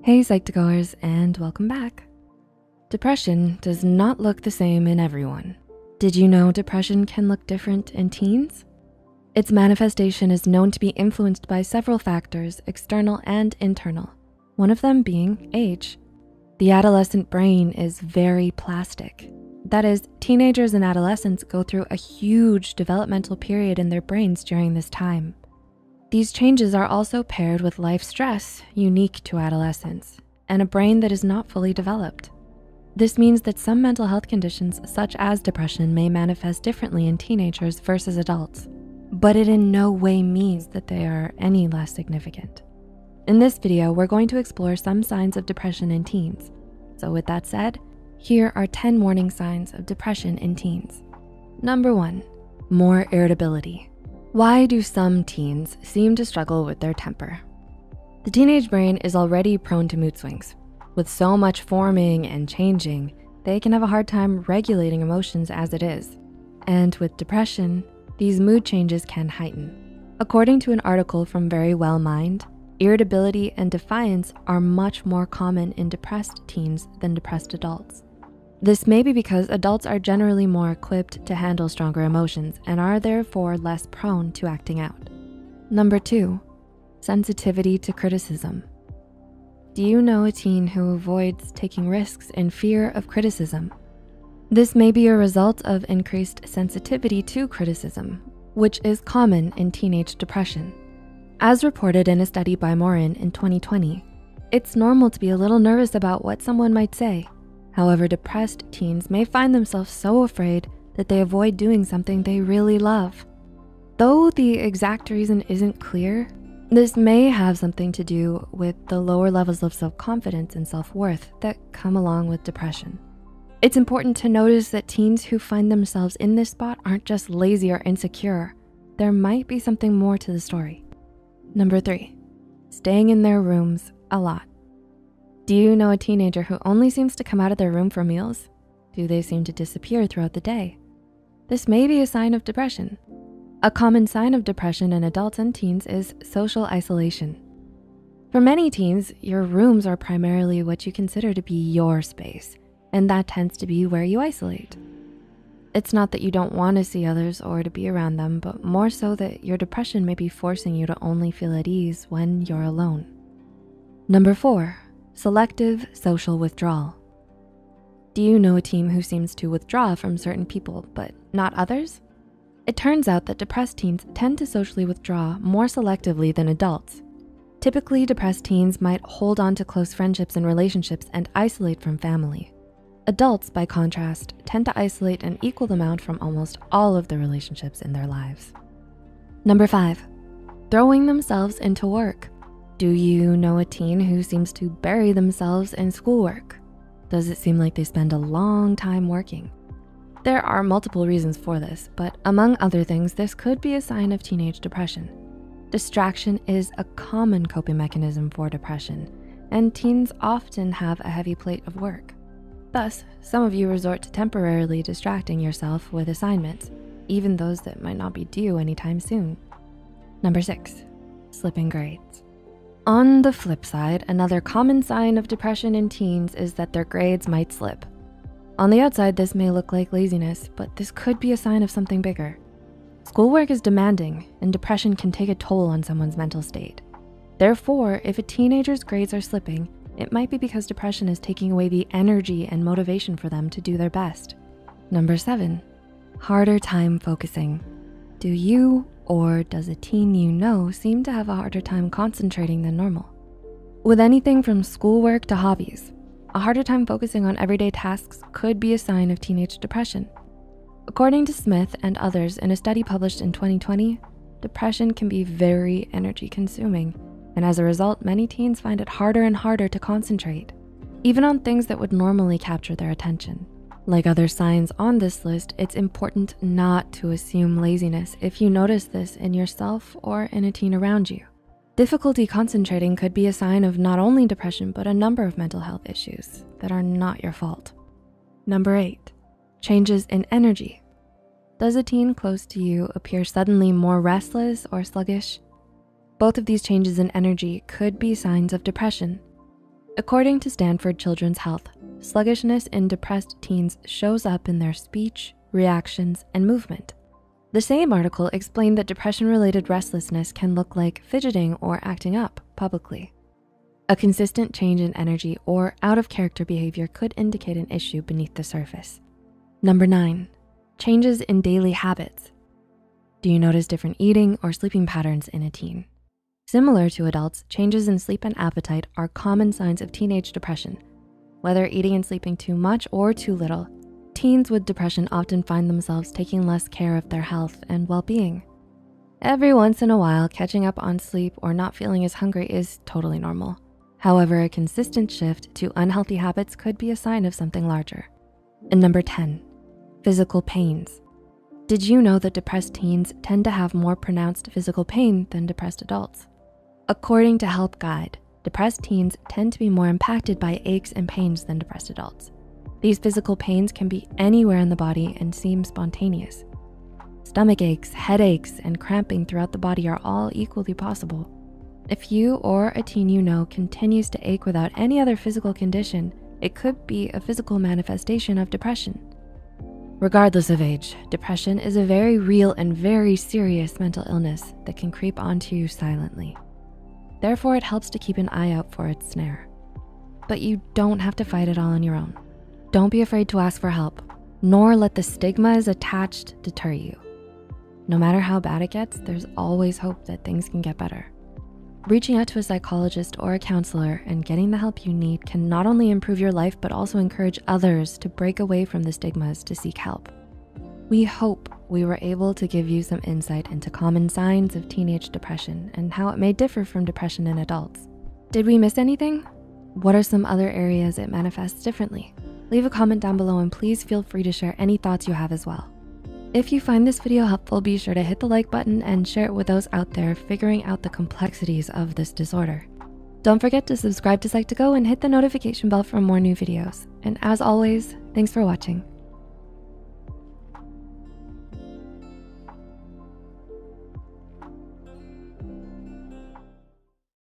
Hey Psych2Goers and welcome back. Depression does not look the same in everyone. Did you know depression can look different in teens? Its manifestation is known to be influenced by several factors, external and internal, one of them being age. The adolescent brain is very plastic. That is, teenagers and adolescents go through a huge developmental period in their brains during this time. These changes are also paired with life stress unique to adolescence and a brain that is not fully developed. This means that some mental health conditions such as depression may manifest differently in teenagers versus adults, but it in no way means that they are any less significant. In this video, we're going to explore some signs of depression in teens. So with that said, here are 10 warning signs of depression in teens. Number one, more irritability. Why do some teens seem to struggle with their temper? The teenage brain is already prone to mood swings. With so much forming and changing, they can have a hard time regulating emotions as it is. And with depression, these mood changes can heighten. According to an article from Very Well Mind, irritability and defiance are much more common in depressed teens than depressed adults. This may be because adults are generally more equipped to handle stronger emotions and are therefore less prone to acting out. Number two, sensitivity to criticism. Do you know a teen who avoids taking risks in fear of criticism? This may be a result of increased sensitivity to criticism, which is common in teenage depression. As reported in a study by Morin in 2020, it's normal to be a little nervous about what someone might say However, depressed teens may find themselves so afraid that they avoid doing something they really love. Though the exact reason isn't clear, this may have something to do with the lower levels of self-confidence and self-worth that come along with depression. It's important to notice that teens who find themselves in this spot aren't just lazy or insecure. There might be something more to the story. Number three, staying in their rooms a lot. Do you know a teenager who only seems to come out of their room for meals? Do they seem to disappear throughout the day? This may be a sign of depression. A common sign of depression in adults and teens is social isolation. For many teens, your rooms are primarily what you consider to be your space, and that tends to be where you isolate. It's not that you don't wanna see others or to be around them, but more so that your depression may be forcing you to only feel at ease when you're alone. Number four, Selective social withdrawal. Do you know a team who seems to withdraw from certain people, but not others? It turns out that depressed teens tend to socially withdraw more selectively than adults. Typically, depressed teens might hold on to close friendships and relationships and isolate from family. Adults, by contrast, tend to isolate an equal amount from almost all of the relationships in their lives. Number five, throwing themselves into work. Do you know a teen who seems to bury themselves in schoolwork? Does it seem like they spend a long time working? There are multiple reasons for this, but among other things, this could be a sign of teenage depression. Distraction is a common coping mechanism for depression, and teens often have a heavy plate of work. Thus, some of you resort to temporarily distracting yourself with assignments, even those that might not be due anytime soon. Number six, slipping grades. On the flip side, another common sign of depression in teens is that their grades might slip. On the outside, this may look like laziness, but this could be a sign of something bigger. Schoolwork is demanding and depression can take a toll on someone's mental state. Therefore, if a teenager's grades are slipping, it might be because depression is taking away the energy and motivation for them to do their best. Number seven, harder time focusing. Do you or does a teen you know seem to have a harder time concentrating than normal? With anything from schoolwork to hobbies, a harder time focusing on everyday tasks could be a sign of teenage depression. According to Smith and others in a study published in 2020, depression can be very energy consuming. And as a result, many teens find it harder and harder to concentrate, even on things that would normally capture their attention. Like other signs on this list, it's important not to assume laziness if you notice this in yourself or in a teen around you. Difficulty concentrating could be a sign of not only depression, but a number of mental health issues that are not your fault. Number eight, changes in energy. Does a teen close to you appear suddenly more restless or sluggish? Both of these changes in energy could be signs of depression. According to Stanford Children's Health, sluggishness in depressed teens shows up in their speech, reactions, and movement. The same article explained that depression-related restlessness can look like fidgeting or acting up publicly. A consistent change in energy or out of character behavior could indicate an issue beneath the surface. Number nine, changes in daily habits. Do you notice different eating or sleeping patterns in a teen? Similar to adults, changes in sleep and appetite are common signs of teenage depression. Whether eating and sleeping too much or too little, teens with depression often find themselves taking less care of their health and well-being. Every once in a while, catching up on sleep or not feeling as hungry is totally normal. However, a consistent shift to unhealthy habits could be a sign of something larger. And number 10, physical pains. Did you know that depressed teens tend to have more pronounced physical pain than depressed adults? According to Help Guide, depressed teens tend to be more impacted by aches and pains than depressed adults. These physical pains can be anywhere in the body and seem spontaneous. Stomach aches, headaches, and cramping throughout the body are all equally possible. If you or a teen you know continues to ache without any other physical condition, it could be a physical manifestation of depression. Regardless of age, depression is a very real and very serious mental illness that can creep onto you silently. Therefore, it helps to keep an eye out for its snare. But you don't have to fight it all on your own. Don't be afraid to ask for help, nor let the stigmas attached deter you. No matter how bad it gets, there's always hope that things can get better. Reaching out to a psychologist or a counselor and getting the help you need can not only improve your life, but also encourage others to break away from the stigmas to seek help. We hope we were able to give you some insight into common signs of teenage depression and how it may differ from depression in adults. Did we miss anything? What are some other areas it manifests differently? Leave a comment down below and please feel free to share any thoughts you have as well. If you find this video helpful, be sure to hit the like button and share it with those out there figuring out the complexities of this disorder. Don't forget to subscribe to Psych2Go and hit the notification bell for more new videos. And as always, thanks for watching.